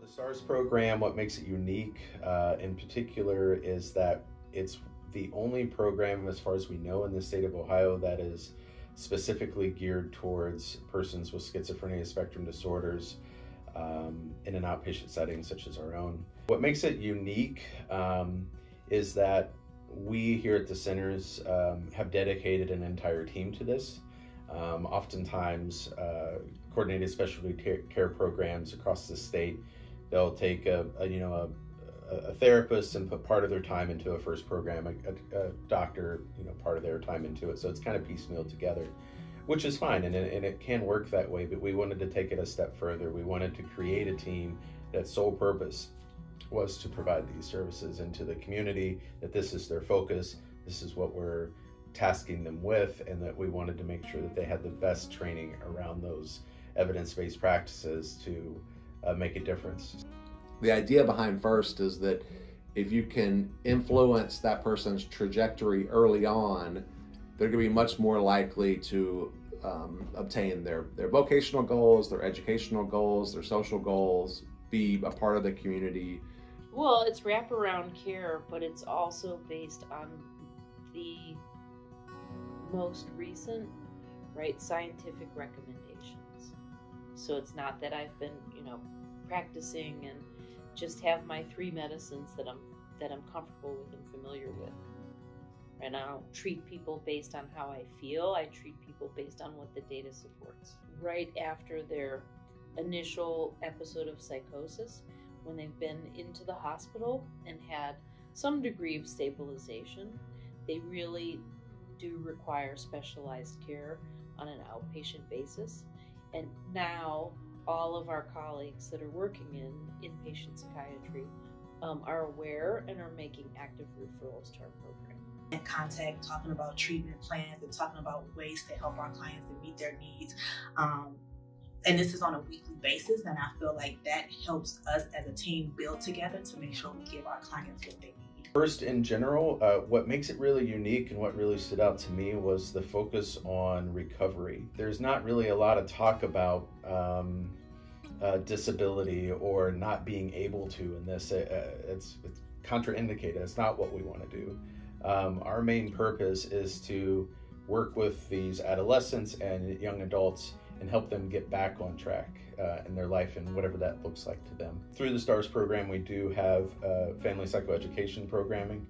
The STARS program, what makes it unique uh, in particular is that it's the only program, as far as we know, in the state of Ohio that is specifically geared towards persons with schizophrenia spectrum disorders um, in an outpatient setting such as our own. What makes it unique um, is that we here at the centers um, have dedicated an entire team to this. Um, oftentimes, uh, coordinated specialty care programs across the state, they'll take a, a you know a, a, therapist and put part of their time into a first program, a, a, doctor you know part of their time into it. So it's kind of piecemeal together, which is fine and, and it can work that way. But we wanted to take it a step further. We wanted to create a team that sole purpose was to provide these services into the community. That this is their focus. This is what we're tasking them with, and that we wanted to make sure that they had the best training around those evidence-based practices to uh, make a difference. The idea behind FIRST is that if you can influence that person's trajectory early on, they're going to be much more likely to um, obtain their, their vocational goals, their educational goals, their social goals, be a part of the community. Well, it's wraparound care, but it's also based on the most recent, right, scientific recommendations. So it's not that I've been, you know, practicing and just have my three medicines that I'm that I'm comfortable with and familiar with. And I don't treat people based on how I feel. I treat people based on what the data supports. Right after their initial episode of psychosis, when they've been into the hospital and had some degree of stabilization, they really do require specialized care on an outpatient basis. And now, all of our colleagues that are working in inpatient psychiatry um, are aware and are making active referrals to our program. In contact, talking about treatment plans and talking about ways to help our clients and meet their needs. Um, and this is on a weekly basis, and I feel like that helps us as a team build together to make sure we give our clients what they need. First, in general, uh, what makes it really unique and what really stood out to me was the focus on recovery. There's not really a lot of talk about um, uh, disability or not being able to in this. Uh, it's, it's contraindicated. It's not what we want to do. Um, our main purpose is to work with these adolescents and young adults and help them get back on track uh, in their life and whatever that looks like to them. Through the STARS program, we do have uh, family psychoeducation programming.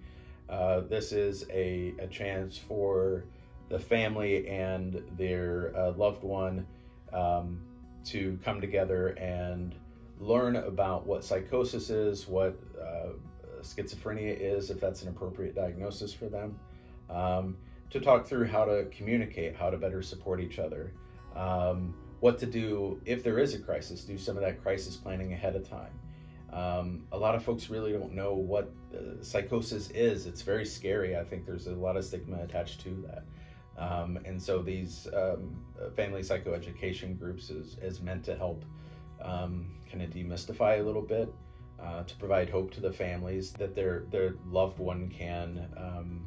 Uh, this is a, a, chance for the family and their uh, loved one um, to come together and learn about what psychosis is, what uh, schizophrenia is, if that's an appropriate diagnosis for them, um, to talk through how to communicate, how to better support each other um, what to do if there is a crisis, do some of that crisis planning ahead of time. Um, a lot of folks really don't know what uh, psychosis is. It's very scary. I think there's a lot of stigma attached to that. Um, and so these um, family psychoeducation groups is, is meant to help um, kind of demystify a little bit, uh, to provide hope to the families that their their loved one can um,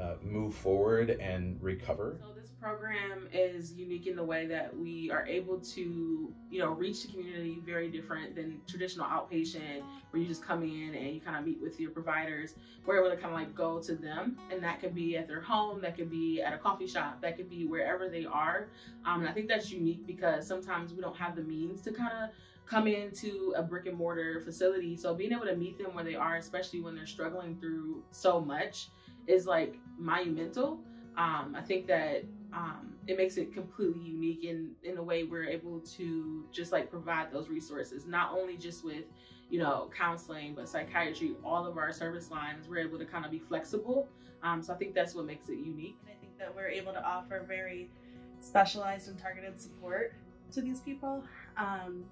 uh, move forward and recover. So this program is unique in the way that we are able to, you know, reach the community very different than traditional outpatient where you just come in and you kind of meet with your providers. We're able to kind of like go to them and that could be at their home, that could be at a coffee shop, that could be wherever they are. Um, and I think that's unique because sometimes we don't have the means to kind of come into a brick and mortar facility. So being able to meet them where they are, especially when they're struggling through so much, is like monumental. Um, I think that um, it makes it completely unique in in a way we're able to just like provide those resources. Not only just with you know counseling but psychiatry all of our service lines we're able to kind of be flexible. Um, so i think that's what makes it unique. I think that we're able to offer very specialized and targeted support to these people. Um,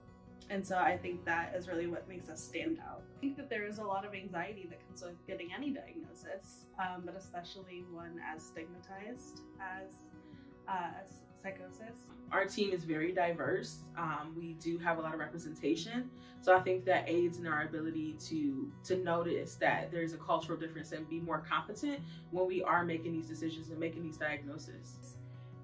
and so I think that is really what makes us stand out. I think that there is a lot of anxiety that comes with getting any diagnosis, um, but especially one as stigmatized as uh, psychosis. Our team is very diverse. Um, we do have a lot of representation, so I think that aids in our ability to to notice that there's a cultural difference and be more competent when we are making these decisions and making these diagnoses.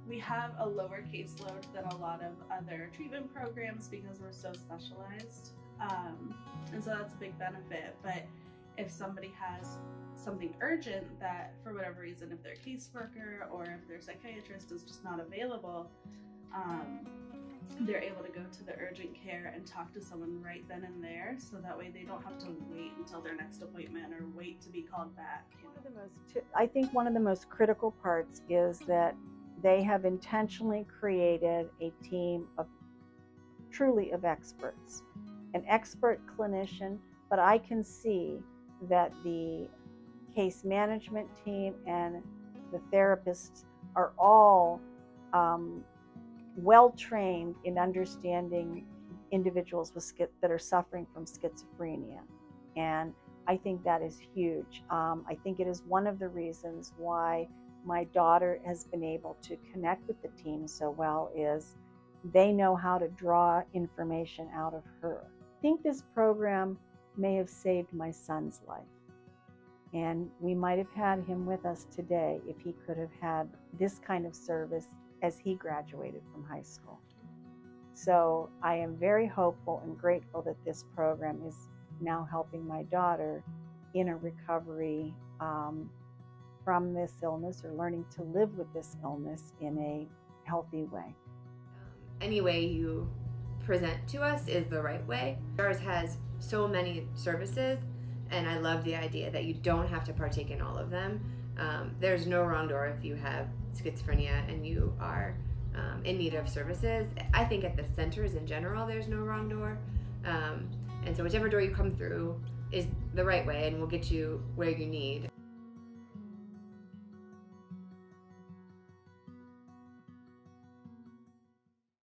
We have a lower caseload than a lot of other treatment programs because we're so specialized. Um, and so that's a big benefit. But if somebody has something urgent that, for whatever reason, if their caseworker or if their psychiatrist is just not available, um, they're able to go to the urgent care and talk to someone right then and there so that way they don't have to wait until their next appointment or wait to be called back. One of the most, I think one of the most critical parts is that they have intentionally created a team of truly of experts, an expert clinician, but I can see that the case management team and the therapists are all um, well trained in understanding individuals with that are suffering from schizophrenia, and I think that is huge. Um, I think it is one of the reasons why my daughter has been able to connect with the team so well is they know how to draw information out of her. I think this program may have saved my son's life. And we might have had him with us today if he could have had this kind of service as he graduated from high school. So I am very hopeful and grateful that this program is now helping my daughter in a recovery um, from this illness or learning to live with this illness in a healthy way. any way you present to us is the right way. Ours has so many services, and I love the idea that you don't have to partake in all of them. Um, there's no wrong door if you have schizophrenia and you are um, in need of services. I think at the centers in general, there's no wrong door. Um, and so, whichever door you come through is the right way and we'll get you where you need.